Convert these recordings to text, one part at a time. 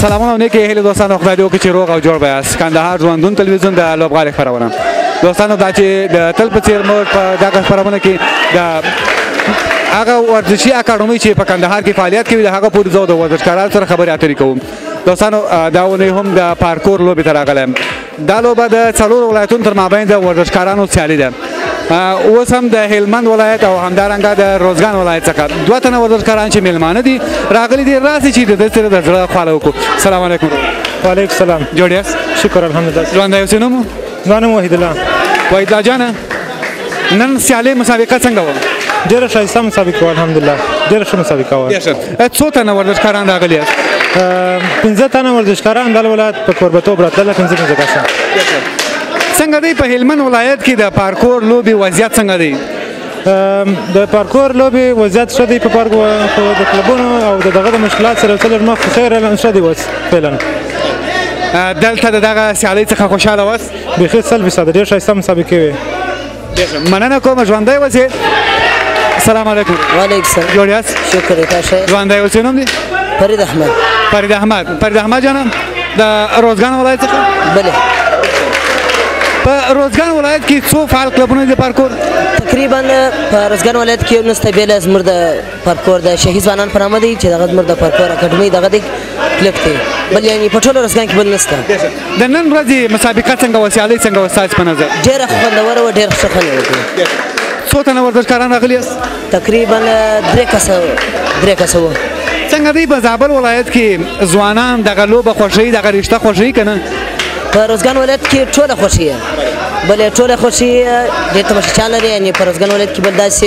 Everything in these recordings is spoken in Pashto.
سلامونه او نیکې هیلې دوستانو خدای دې وکړي چې روغ او جوړ بیاست کندهار ژوندون تلویزیون د لوبغالي خپرونه دوستانو دا چې د تل په څېر موږ په دغه خپرونه کې د هغه ورزشي اکاډمۍ چې په کندهار کې فعالیت کوي د هغه پورې زه د ورزشکارانو سره خبرې اترې کوم دوستانو دا ونې هم د پارکور لوبې ته راغلی دا لوبه د څلور ولایتونو تر مابین د ورزشکارانو سیالي ده اوس هم د هلمند ولایت او همدارنګه د روزګان ولایت څخه دوه تنه ورزشکاران چې میلمانه دي راغلي دي راسي چې د دې سره د زړه خواله وکړو سلام علیکم وعلیکم سلام جوړ یاست شکر الحمدلله ژوند یې سينو ځانم وحید الله وحید الله جانه نن سیالي مسابقه څنګه و ډیره ښایسته مسابقه و الحمدلله ډیره ښه مسابقه و څو تنه ورزشکاران راغلي یاست پنځه تنه ورزشکاران د ولایت په کوربتوب راتلل پنځه پنځه کسان څنګه دی په هلمند ولایت کې د پارکور لوبي وضعیت څنګه دی د پارکور لوبي وضعیت ښه دی په پارک د کلبونو او دغه د مشکلات سره څلور مخ خیر ښه دی وس فعلا دلته دغه سیالي څخه خوشاله وس بیخي سل فیصد ډېر ښایسته مسابقې وې مننه کوم ژوندی اوسې السلام علیکم وعلیکم السلام جوړ یاست شکر دی تاسو ژوندی اوسې نوم دی فرید احمد فرید احمد فرید احمد جان د روزګان ولایت څخه بله په روزګان ولایت کې څو فعال کلبونه دي پارکور تقریبا په روزګان ولایت کې نو ستبیل زمر د پرکور د شهید ځوانان پر نامه دی چې دغه زموږ د پرکور اکاډمۍ دغه دی کلب دی بل یعنی په ټولو ارزګان کې بل نشته د نن ورځې مسابقه څنګه وه سیالۍ څنګه وه ستاسو په نظر ډېره خوندوره وه ډېر ښه خوند یې وکړو څو تنه ورزشکاران راغلي یاست تقریبا درې کسه درې کسه وو څنګه دی په زابل ولایت کې ځوانان دغه لوبه خوښوي دغه رشته خوښوي که نه په روزګان ولایت کې ټوله خوښي بلې ټوله خوښي ډېر تماشچیان لري یعنې په روزګان ولایت کې بل داسې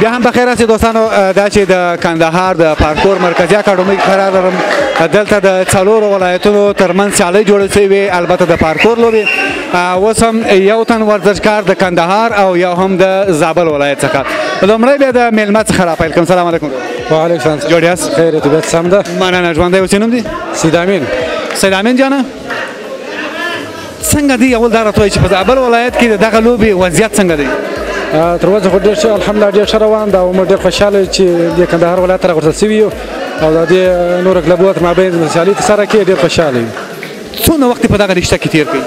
بیا هم بخیر اوسئ دوستانو دا چې د کندهار د پارکور مرکزي اکاډمۍ کې قرار لرم دلته د څلورو ولایتونو ترمنځ سیالۍ جوړې شوې وې البته د پارکور لوبې اوس هم یو تن ورزشکار د کندهار او یو هم د زابل ولایت څخه لومړی بیا د میلمه څخه راپیل کوم سلام علیکم وعلیکم سلام جوړ یاست خیر طبیعت سم ده مننه ژوندی اوسې نوم دې سیدامین سیدامین جانه څنګه دی اول دا راته وایي چې په زابل ولایت کې د دغه لوبې وضعیت څنګه دی تر اوسه خو ډېر ښه الحمدلله ډېر ښه روان ده او موږ ډېر خوشحاله چې د کندهار ولایت ته راغورځول سوي یو او د دې نورو کلبونو تر مابین د سیالۍ په سره کې ډېر خوشحاله یو څونه وخت په دغه رشته کې تېر کړئ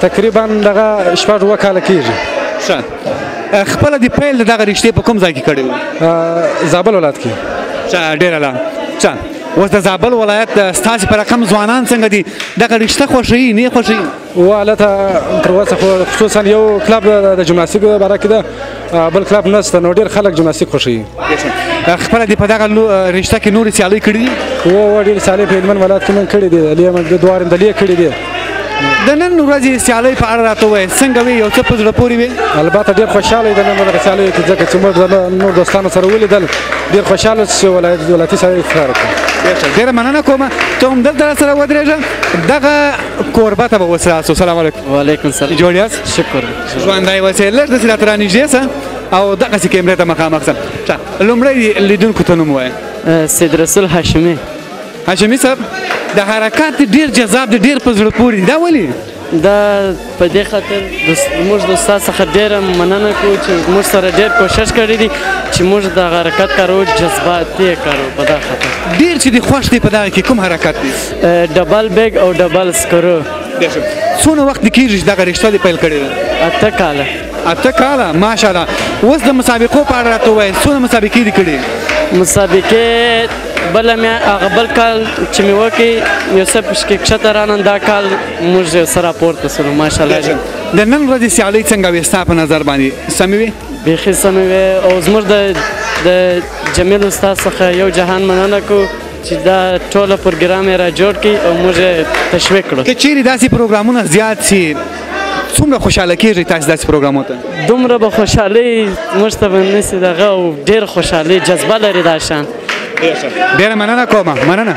تقریبا دغه شپږ اووه کاله کېږي ښه خپل د پیل دغه رشته په کوم ځای کې کړې وه زابل ولایت کې ډېر اعلی اوس د زابل ولایت ستاسو پر رقم ځوانان څنګه دي دغه رښتیا خوښوي نه خوښوي والته تر اوسه خو خصوصا یو کلب د جمناستیک باره کې ده بل کلب نشته نو ډیر خلک جمناستیک خوښوي خپل د په دغه رښتیا کې نور سیالي کړې دي او ډیر سیالي په هلمند ولایت کې من کړې دي لیم د دوارم د لیه کړې دي د نن ورځې سیالۍ په اړه راته ووایې څنګه وې یو څه په زړه پورې وې البته ډېر خوشحاله یې د نن ورځې سیالیو کې ځکه چې موږ د نور دوستانو سره ولیدل ډېر خوشحاله چې ولایتي سره اقرار وکړ ډېره مننه کوم ته هم دلته را سره ودرېږه دغه کوربه ته به اوس راسو سلام علیکم وعلیکم سلام جوړ یاست شکر ژوندی اوسې لږ داسې راته رانږدې سه او دغسې کیمرې ته مخامخ سه لومړی لیدونکو ته نوم ووایه سید رسول هاشمي هاشمي صاحب د حرکات ډیر جذاب دی ډیر په زړه پورې دا ولې دا په دې خاطر موږ د استاد څخه ډیره مننه کوو چې موږ سره ډیر کوشش کړی دی چې موږ د حرکت کارو جذبات یې کارو په دا خاطر ډیر چې دی خوښ دی په دا کې کوم حرکت دی ډبل بیگ او ډبل سکرو څونه وخت کېږي چې دغه رشته دې پیل کړې ده اته کاله اته کاله ماشاءالله اوس د مسابقو په اړه راته ووایه څونه مسابقې دې کړې مسابقې بل مې هغه بل کال چې مې وکړي یو څه پشکې کښته رانن دا کال موږ یو څه راپورته سولو ماشاءالله د نن ورځې سیالۍ څنګه وې ستا په نظر باندې سمې وې بیخي سمې وې او زموږ د د جمیل استاد څخه یو جهان مننه کو چې دا ټوله پروګرام یې را جوړ کړي او موږ یې تشویق کړو که چیرې داسې پروګرامونه زیات شي څومره خوشاله کیږئ تاسو داسې پروګرامو ته دومره به خوشحالي موږ ته به نسی دغه او ډېر خوشحالي جذبه لري دا شان ډېره مننه کوم مننه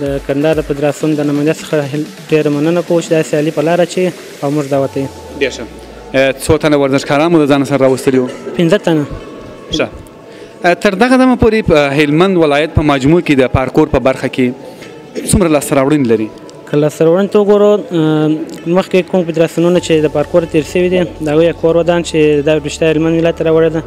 د کندهار د فدراسیون د نماینده څخه ډېره مننه کوو چې دا سیالي په لاره اچوي او موږ دعوت یې ډېر ښه څو تنه ورزشکاران مو د ځان سره راوستلي وو پنځه تنه ښه تر دغه دمه پورې په هلمند ولایت په مجموع کې د پارکور په برخه کې څومره لاسته راوړنې لري که لاسته راوړنې ته وګورو مخکې کوم فدراسیونونه چې د پارکور تېر شوي دي د هغوی کور ودان چې دا رشته هلمند ولایت ته راوړې ده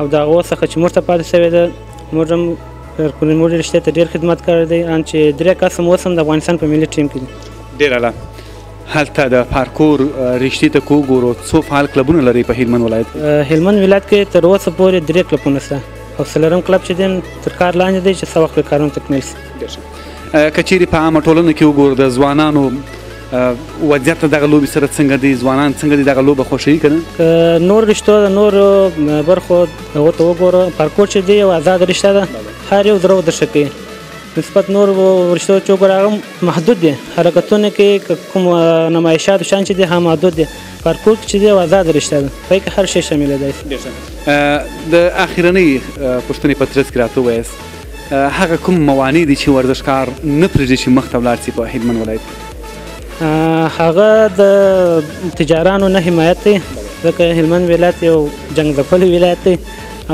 او د هغو څخه چې موږ ته پاتې شوې ده موږ هم پر کلمور رشته ته ډیر خدمت کړی دی ان چې درې کسه مو سم د افغانستان په ملي ټیم کې ډیر اعلی هلته د پارکور رشتې ته کو ګورو څو فعال کلبونه لري په هلمند ولایت هلمند ولایت کې تر اوسه پورې درې کلبونه شته او څلورم کلب چې دین تر کار لاندې دی چې څه وخت کارونه تکمیل شي که چیرې په عامه ټولنه کې وګور د ځوانانو وضعیت دغه لوبي سره څنګه دی ځوانان څنګه دی دغه لوبه خوشي کنه نور رشتو د نور برخو هغه ته وګوره پارکور چې دی او آزاد رشته ده هر یو درو د شکه نسبت نور ورشتو چې وګوره هغه محدود دي حرکتونه کې کوم نمایشات شان چې دي هم محدود دي پارکور چې دی آزاد رشته ده په هر شي شامل دی د اخیرنۍ پښتنې پترس کې راته وایست هغه کوم موانع دي چې ورزشکار نه پرېږدي چې مخته ولاړ شي په هلمند ولایت کې هغه د تجارانو نه حمایت دی ځکه هلمند ولایت یو جنګ ځپلی ولایت دی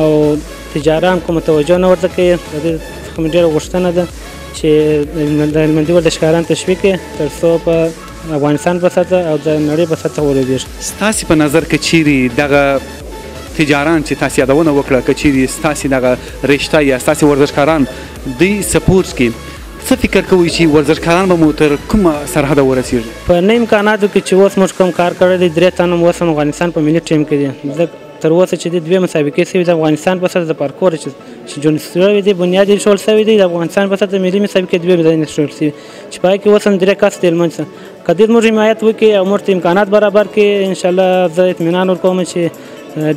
او تجاران کوم توجه نه ورته کوي د دې څخه مې ډېره غوښتنه ده چې د هلمندي ورزشکاران تشویق کړي تر څو په افغانستان په سطح او د نړۍ په سطح ولوبېږي. ستاسې په نظر که چیرې دغه تجاران چې تاسې یادونه وکړه که چیرې ستاسې دغه رشته یا ستاسې ورزشکاران دی سپورټس کې څه فکر کوئ چې ورزشکاران به مو تر کومه سرحده ورسیږي؟ په نه امکاناتو کې چې اوس موږ کوم کار کړی دی درې تنه اوس هم افغانستان په ملي ټیم کې دي ځکه تر اوسه چې دی دوه مسابقې سوي د افغانستان په سر د پارکور چې جوړ شوی دی بنیاد یې شول شوی دی د افغانستان په سر د ملي مسابقې دوه ځایونه شول شوي چې پای کې وسم درې کس تل منځ که دې موږ حمایت وکړي او موږ امکانات برابر کړي ان شاء الله زه اطمینان ورکوم چې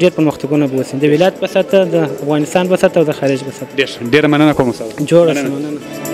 ډیر پرمختګونه به وسي د ولایت په سطح د افغانستان په سطح او د خارج په سطح ډیر ډیر مننه کوم استاد جوړ مننه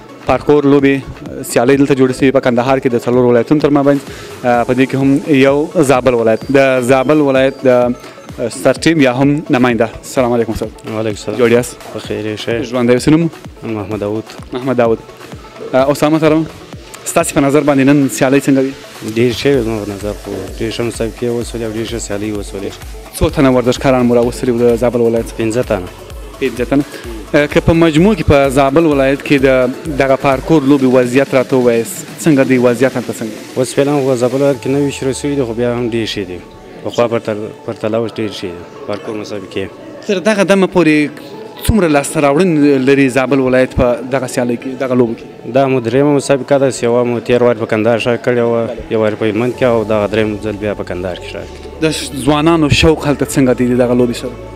پارکور لوبې سیالۍ دلته جوړې شوې په کندهار کې د څلور ولایتونو تر مابین په دې کې هم یو زابل ولایت د زابل ولایت د ستر ټیم یا هم نماینده سلام علیکم سر وعلیکم سلام جوړ یاست په خیر یې شه ژوند یې سنم محمد داوود محمد داوود اسامه سره ستاسو په نظر باندې نن سیالي څنګه وي ډیر ښه نو نظر خو ډیر شم سبکې وسولې او ډیر ښه سیالي وسولې څو تنه ورزشکاران مو راوستلي د زابل ولایت پنځه تنه پیدتن که په مجموع کې په زابل ولایت کې د دغه پارکور لوبي وضعیت راته وایي څنګه دی وضعیت هلته څنګه اوس فعلا خو زابل ولایت کې نوي شروع شوي دي خو بیا هم ډېر ښه دي پخوا پرتله اوس ډېر ښه دي پارکور مسابقې تر دغه دمه پورې څومره لاسته راوړنې لري زابل ولایت په دغه سیالۍ کې دغه لوبو کې دا مو درېیمه مسابقه ده چې یوه مو تېر واري په کندهار ښار کړې وه یو واري په هلمند کې او دغه درېیم ځل بیا په کندهار کې ښار کې د ځوانانو شوق هلته څنګه دی دغه لوبې سره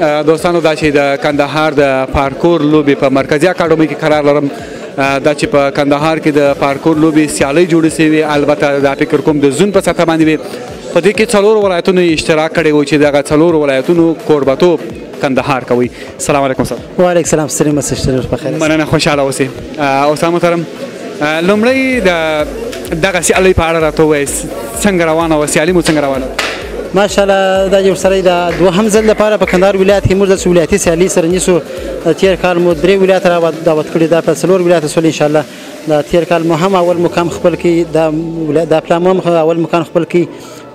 دوستانو دا چې د کندهار د پارکور لوبي په مرکزی اکاډمي کې قرار لرم دا چې په کندهار کې د پارکور لوبي سیالي جوړې شوې البته دا فکر کوم د زون په سطح باندې وي په دې کې څلور ولایتونو اشتراک کړی و چې دغه څلور ولایتونو کوربتوب کندهار کوي سلام علیکم سلام وعلیکم سلام ستړي مسئ ډېر په خیر مننه خوشاله اوسې او سلام محترم لومړی د دغه سیالي په اړه راته وایي څنګه روانه و سیالي مو څنګه روانه ماشاءالله دا یو سره دا دوهم ځل لپاره په کندهار ولایت کې موږ د ولایتي سیالي سره نیسو تیر کال مو درې ولایت را دعوت کړی دا په څلور ولایت سول ان شاء الله دا تیر کال مو هم اول مقام خپل کی دا ولایت دا پلان هم اول مقام خپل کی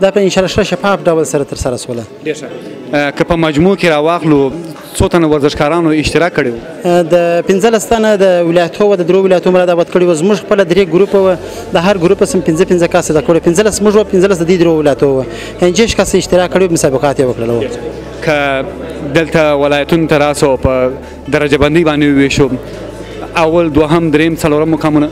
دا په ان شاء الله شفاف ډول سره تر سره سول ډیر ښه که په مجموع کې راواخلو څو تنه ورزشکارانو اشتراک کړی و د 15 تنه د ولایتو و د درو ولایتو مراد آباد کړی و زموږ خپل درې ګروپ و د هر ګروپ سم 15 15 کس د کړو 15 موږ و 15 د دې درو ولایتو و انجش کس اشتراک کړی مسابقات یې وکړل ک دلته ولایتون تراسو په درجه بندي باندې ویشو اول دوهم دریم څلورم مقامونه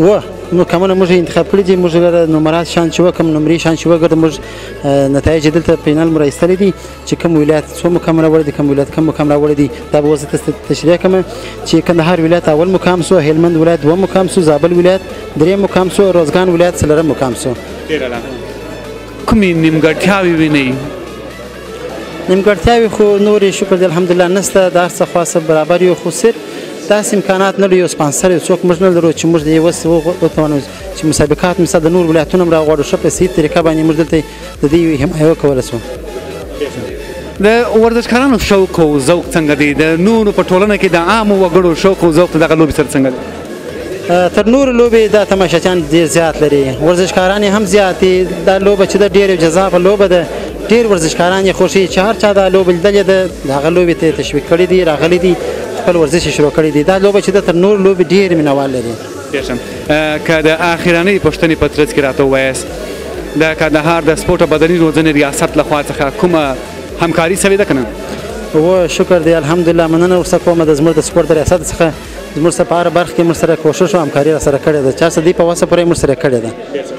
و نو کمونه موږ انتخاب کړی دي موږ لره نمرات شان چې وکم نمرې شان چې وګرځم موږ نتایج دلته پینل مرایستل دي چې کوم ولایت څو مقام راوړی دی کوم ولایت کوم مقام راوړی دی دا به وسه تشریح کوم چې کندهار ولایت اول مقام سو هلمند ولایت دوم مقام سو زابل ولایت درې مقام سو روزګان ولایت څلورم مقام سو کومې نیمګړتیاوې وینئ نیمګړتیاوې خو نورې شکر دی الحمدلله نسته د هر څه خاصه برابر یو خو صرف داسې امکانات نه لري یو سپانسر یو څوک موږ نه لرو چې موږ د یوه څه وتوانو چې مسابقات مثلا د نور ولایتونو هم راغواړو ښه په صحیح طریقه باندې موږ دلته د دې یوې حمایه وکولی سو د ورزشکارانو شوق او ذوق څنګه دی د نورو په ټولنه کې د عامو وګړو شوق او ذوق د دغه لوبې سره څنګه دی تر نور لوبې دا تماشچیان ډیر زیات لري ورزشکاران هم زیات دي دا لوبه چې د ډیره جذابه لوبه ده ډیر ورزشکاران یې خوشي چې هر چا دا لوبه لیدلې ده دغه لوبې ته تشویق کړي دي راغلي دي خپل ورزش شروع کړي دي دا لوبه چې د تر نور لوبې ډیر مینوال لري ډېر ښه که د اخرنۍ پوښتنې په ترڅ کې راته ووایاست د کندهار د سپورټ او بدني روزنې ریاست لخوا څخه کومه همکاري سوې ده که نه و شکر دی الحمدلله مننه ورسره کوم د زموږ د سپورټ ریاست څخه زموږ سره په هر برخ کې موږ سره کوشش او همکاري را سره کړې ده چا سره دی په وسه پورې موږ سره کړې ده